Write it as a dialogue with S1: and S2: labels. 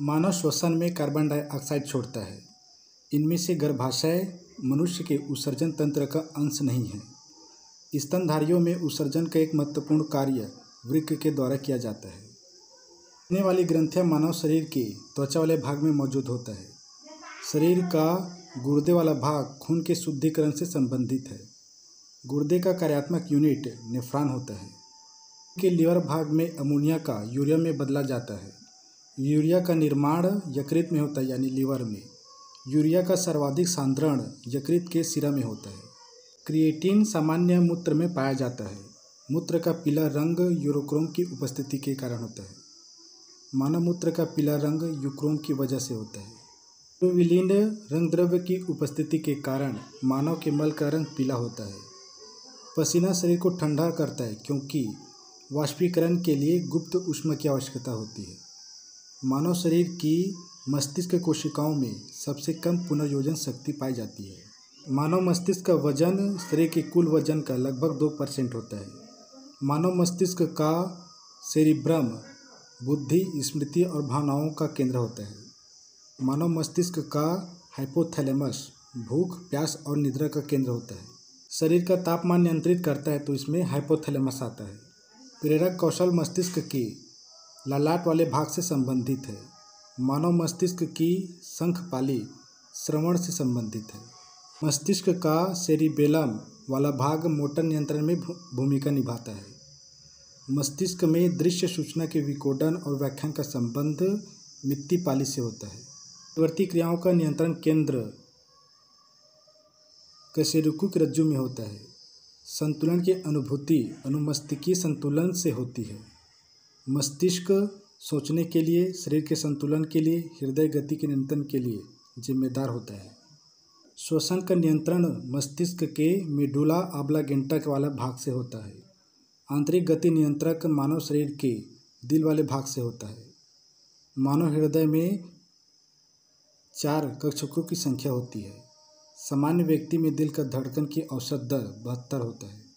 S1: मानव श्वसन में carbon dioxide छोड़ता है। इनमें से गर्भाशय, मनुष्य के उत्सर्जन तंत्र का अंश नहीं है। स्तनधारियों में उत्सर्जन का एक महत्वपूर्ण कार्य वृक्क के द्वारा किया जाता है। रहने वाली ग्रंथियाँ मानव शरीर के त्वचा वाले भाग में मौजूद होता है। शरीर का गुर्दे वाला भाग खून के शुद्धिकरण से संबंधित है। गुर्दे का कार्यात्मक यूनिट नेफ्रॉन होता है। के लीवर भाग में अमोनिया का यूरिया में बदला जाता है। यूरिया का निर्माण यकृत में होता है, यानी लीवर में। यूरिया का सर्वाधिक सांद्रण यकृत के सिरा में होता है। क्रिएटिन सामान्य मूत्र में पाया जाता है। मूत्र का पीला रंग यूरोक्रोम की उपस्थिति के कारण होता है। मानव मूत्र का पीला रंग यूक्रोम की वजह से होता है। विलीन रंग द्रव्य की उपस्थिति के कारण मानव के मल का रंग पीला होता है। पसीना शरीर को ठंडा करता है, क्योंकि वाष्पीकरण के लिए गुप्त उष्मा की आवश्यकता होती है। मानव शरीर की मस्तिष्क कोशिकाओं में सबसे कम पुनर्योजन शक्ति पाई जाती है। मानव मस्तिष्क का वज़न शरीर के कुल वज़न का लगभग दो परसेंट होता है। मानव मस्तिष्क का सेरिब्रम बुद्धि, स्मृति और भावनाओं का केंद्र होता है। मानव मस्तिष्क का हाइपोथैलेमस भूख, प्यास और निद्रा का केंद्र होता है। शरीर का तापमान नियंत्रित करता है तो इसमें हाइपोथैलेमस आता है। प्रेरक कौशल मस्तिष्क के ललाट वाले भाग से संबंधित है। मानव मस्तिष्क की शंखपाली श्रवण से संबंधित है। मस्तिष्क का सेरिबेलम वाला भाग मोटर नियंत्रण में भूमिका निभाता है। मस्तिष्क में दृश्य सूचना के विकोडन और व्याख्यान का संबंध मिट्टी पाली से होता है। प्रवृत्ति क्रियाओं का नियंत्रण केंद्र कशेरुकु की रज्जु में होता है। संतुलन की अनुभूति अनुमस्तिकी संतुलन से होती है। मस्तिष्क सोचने के लिए, शरीर के संतुलन के लिए, हृदय गति के नियंत्रण के लिए जिम्मेदार होता है। श्वसन का नियंत्रण मस्तिष्क के मेडुला आबलागेंटा वाला भाग से होता है। आंतरिक गति नियंत्रक मानव शरीर के दिल वाले भाग से होता है। मानव हृदय में चार कक्षकों की संख्या होती है। सामान्य व्यक्ति में दिल का धड़कन की औसत दर बहत्तर होता है।